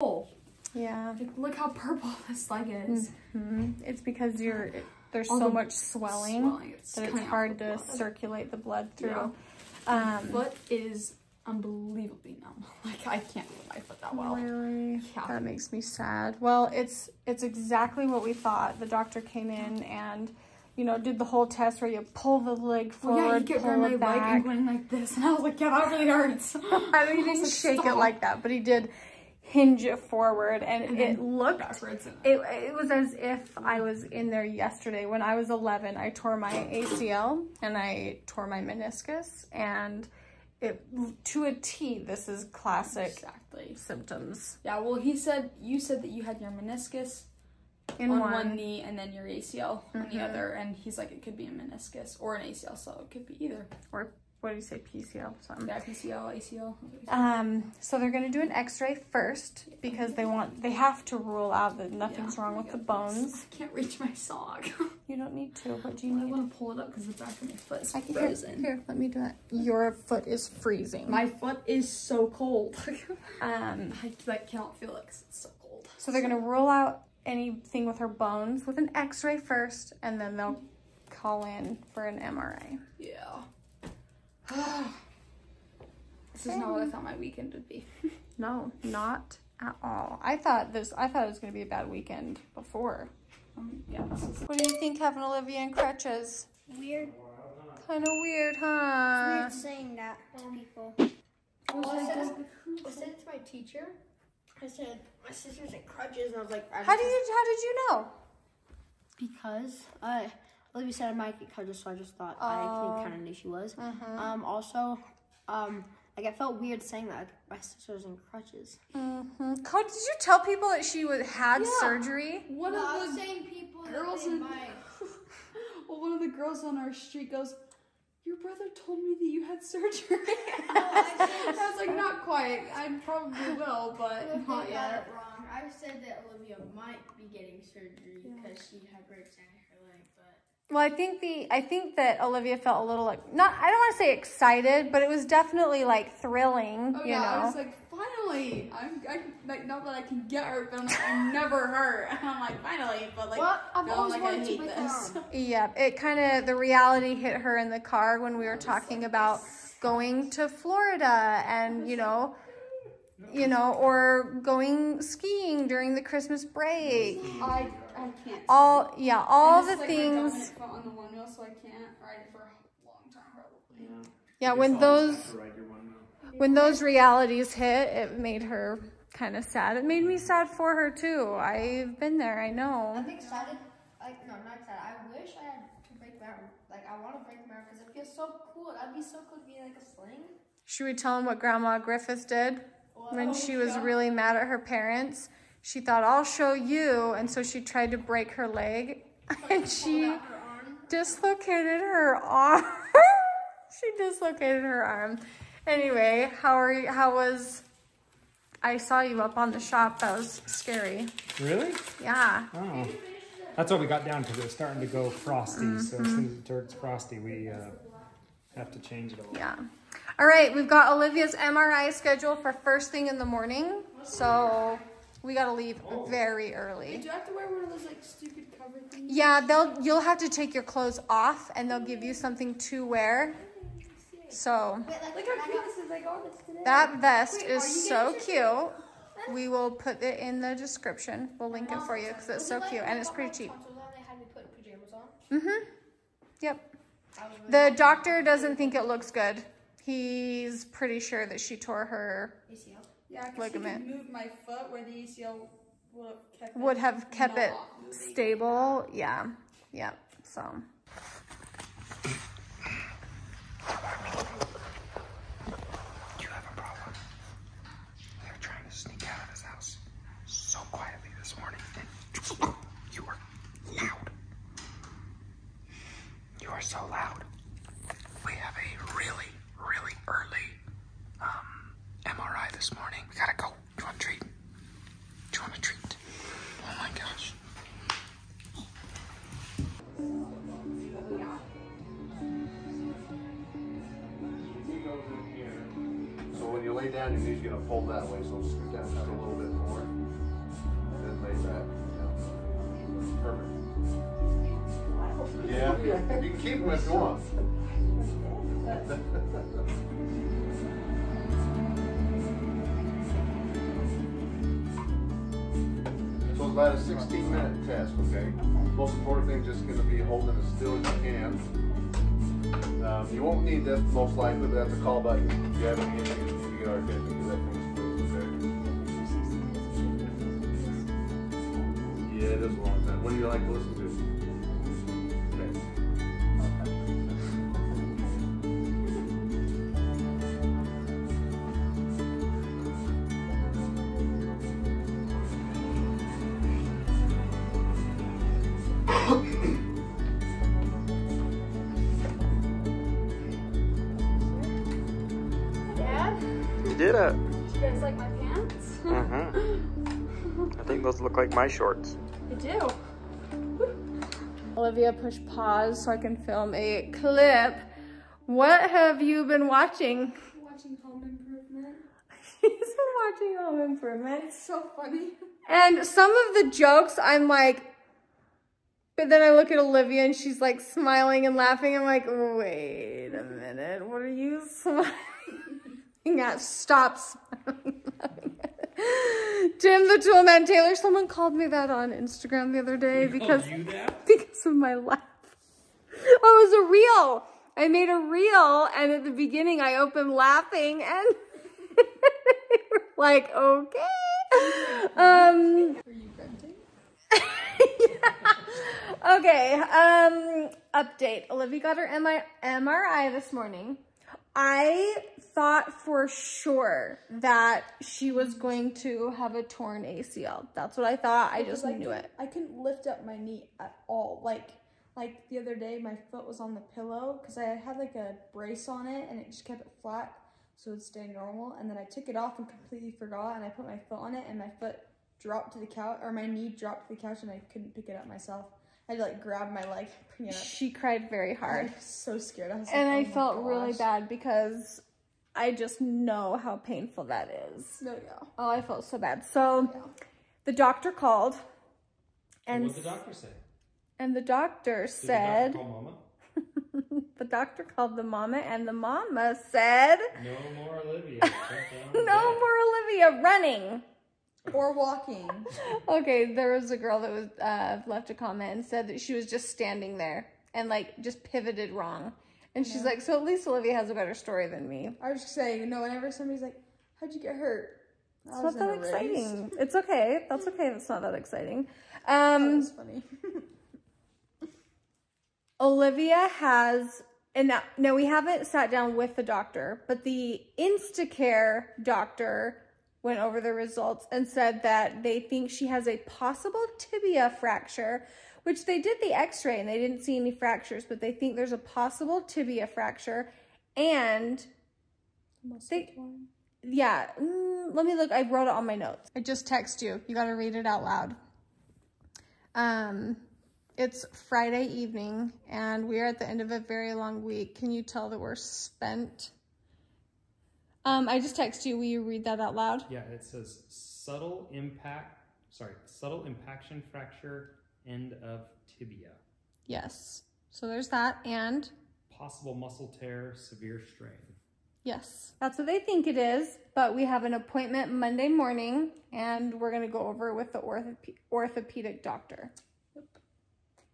Oh, Yeah. like, look how purple this leg is. hmm It's because you're it- there's All so the much swelling, Swelling, it's that it's hard to blood. circulate the blood through. Yeah. Um, foot is unbelievably numb. Like I can't feel my foot that well. Really? Yeah. That makes me sad. Well, it's it's exactly what we thought. The doctor came in and you know did the whole test where you pull the leg Well, forward, yeah, you get pull my it leg and went like this, and I was like, yeah, that really hurts. I mean, he didn't shake it like that, but he did hinge it forward, and, And it looked. backwards. It, it was as if I was in there yesterday. When I was 11, I tore my ACL and I tore my meniscus, and it to a T. This is classic Exactly. symptoms Yeah. Well, he said you said that you had your meniscus in on one. one. knee and then your ACL on the Mhm. other, and he's like, it could be a meniscus or an ACL, so it could be either. or what do you say, PCL? Something. Yeah, PCL, ACL. Um, so they're gonna do an X-ray first because they want they have to rule out that nothing's Yeah. wrong with the bones. I can't reach my sock. You don't need to. What do you I need? want to pull it up because the back of my foot is I can, here, frozen. here, let me do it. Your foot is freezing. My foot is so cold. um, I like cannot feel it because it's so cold. so they're gonna rule out anything with her bones with an X-ray first, and then they'll call in for an MRI. Yeah. this is not what I thought my weekend would be. No, not at all. I thought this. I thought it was gonna be a bad weekend before. Um, yeah, this is. What do you think having Olivia in crutches? Weird, Kind of weird, huh? weird saying that to people. Well, I said, I said it to my teacher. I said my sister's in crutches, and I was like, I How do you? How did you know? Because uh, Olivia said I might get crutches, so I just thought Oh. I kind of knew she was. Mm-hmm. Um, also, um, like I felt weird saying that like, my sister's in crutches. Mm-hmm. Did you tell people that she was had Yeah. surgery? One No, of the saying people girls in might. well, one of the girls on our street goes, "Your brother told me that you had surgery." I I was like, "Not quite. I probably will, but They not got yet." it wrong. I said that Olivia might be getting surgery because she had breaks in her leg, but Well, I think the I think that Olivia felt a little like not I don't want to say excited, but it was definitely like thrilling. Oh you yeah, I was like, finally, I'm I, like not that I can get hurt, but I'm, like, I'm never hurt. And I'm like, finally, but like, Well, I've no, always like wanted to hate break this. my arm. Yeah, it kind of the reality hit her in the car when we were talking about going to Florida and you know, you know, or going skiing during the Christmas break. I I can't. All yeah, all And the this is, like, my things. on the one wheel, so I can't ride it for a long time probably. Yeah, when those when those realities hit, it made her kind of sad. It made me sad for her too. I've been there. I know. I'm excited. Like no, not excited. I wish I had to break my. Like I want to break my because it feels so cool. That'd be so cool to be like a sling. Should we tell him what Grandma Griffiths did when she was really mad at her parents? She thought, I'll show you. And so she tried to break her leg and she dislocated her arm. she dislocated her arm. Anyway, how are you? How was. I saw you up on the shop. That was scary. Really? Yeah. Oh. That's why we got down because it was starting to go frosty. So as soon as it turns frosty, we uh, have to change it all. Yeah. All right, we've got Olivia's MRI scheduled for first thing in the morning. So we got to leave very early. Do I have to wear one of those like stupid cover things? Yeah, they'll you'll have to take your clothes off and they'll give you something to wear. So wait, like, Look how is. I got this today. that vest Wait, is so cute. We will put it in the description. We'll link it for you because it's so cute and it's pretty cheap. They had me put pajamas on. Mhm. Yep. Really The doctor doesn't think it looks good. He's pretty sure that she tore her ACL. Yeah, because ligament. moved my foot where the ACL would have kept it would have kept it not stable. Yeah. Yeah. So. lay down, your knee's gonna fold that way, so scoot down just a little bit more. And then lay back. Yeah. Perfect. Yeah, you can keep them if you want. so it's about a 16 minute test, okay? Most important thing is just gonna be holding as still as you can. Um, you won't need this most likely, but that's a call button. if You have any yeah, it is a long time. What do you like to listen to? Did it. you guys like my pants? Mm-hmm. I think those look like my shorts. I do. Olivia, push pause so I can film a clip. What have you been watching? Watching Home Improvement. She's been watching Home Improvement. It's so funny. And some of the jokes, I'm like, but then I look at Olivia and she's like smiling and laughing. I'm like, wait a minute, what are you smiling at? stops. Tim the Toolman Taylor, someone called me that on Instagram the other day because, because of my laugh. Oh, it was a reel. I made a reel and at the beginning I opened laughing and like, okay. Um, were you granting? Okay, um, update. Olivia got her MI MRI this morning. I thought for sure that she was going to have a torn ACL. That's what I thought. I just I knew it. I couldn't lift up my knee at all. Like, like the other day, my foot was on the pillow because I had like a brace on it and it just kept it flat so it'd stay normal. And then I took it off and completely forgot and I put my foot on it and my foot dropped to the couch or my knee dropped to the couch and I couldn't pick it up myself. I had to like grab my leg, bring it up. She cried very I hard. was so scared. I was And like, I oh my felt really bad because I just know how painful that is. No, yeah. Oh, I felt so bad. So the doctor called and What did the doctor say? and the doctor Did said the doctor call mama? the doctor called the mama and the mama said No more Olivia. No the more Olivia running. Or walking. Okay, there was a girl that was uh, left a comment and said that she was just standing there and like just pivoted wrong. And she's like, so at least Olivia has a better story than me. I was just saying, you know, whenever somebody's like, "How'd you get hurt?" It's not that in a race. exciting. It's okay. That's okay if it's not that exciting. That Um, was funny. Olivia has, and now, no, we haven't sat down with the doctor, but the Instacare doctor went over the results and said that they think she has a possible tibia fracture, which they did the x-ray and they didn't see any fractures, but they think there's a possible tibia fracture and they, yeah, mm, let me look. I wrote it on my notes. I just text you. You got to read it out loud. Um, it's Friday evening and we are at the end of a very long week. Can you tell that we're spent? Um, I just text you. Will you read that out loud? Yeah, it says subtle impact. Sorry, subtle impaction fracture end of tibia. Yes. So there's that. And Possible muscle tear, severe strain. yes, that's what they think it is. But we have an appointment Monday morning and we're going to go over it with the orthop- orthopedic doctor.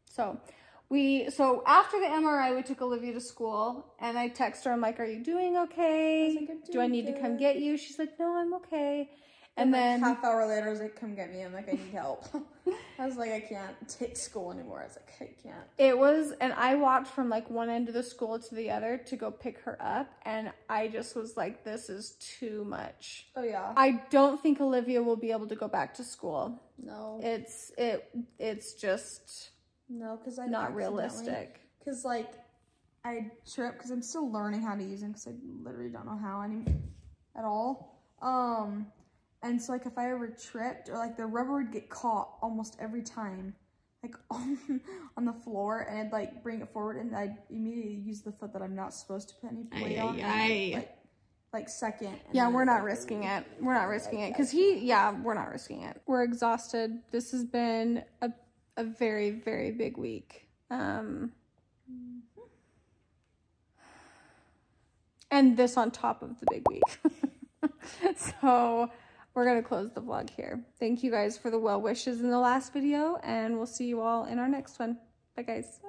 So we, so after the MRI, we took Olivia to school and I text her. I'm like, are you doing okay? like, "I'm Do I doing need to come get you? She's like, no, I'm okay. And like, then half hour later, I was like, "Come get me." I'm like, "I need help." I was like, "I can't take school anymore." I was like, "I can't." It was, and I walked from like one end of the school to the other to go pick her up, and I just was like, this is too much. Oh yeah. I don't think Olivia will be able to go back to school. No. It's it it's just no, because I not realistic. Because like, I trip because I'm still learning how to use them because I literally don't know how any at all. Um, and so like if I ever tripped or like the rubber would get caught almost every time, like on on the floor, and I'd like bring it forward, and I'd immediately use the foot that I'm not supposed to put any weight on, and, Ay, ay. like like second. Yeah, we're not risking it. We're not risking it because he, yeah, we're not risking it. We're exhausted. This has been a, a very, very big week. Um, And this on top of the big week. so we're going to close the vlog here. Thank you guys for the well wishes in the last video, and we'll see you all in our next one. Bye, guys.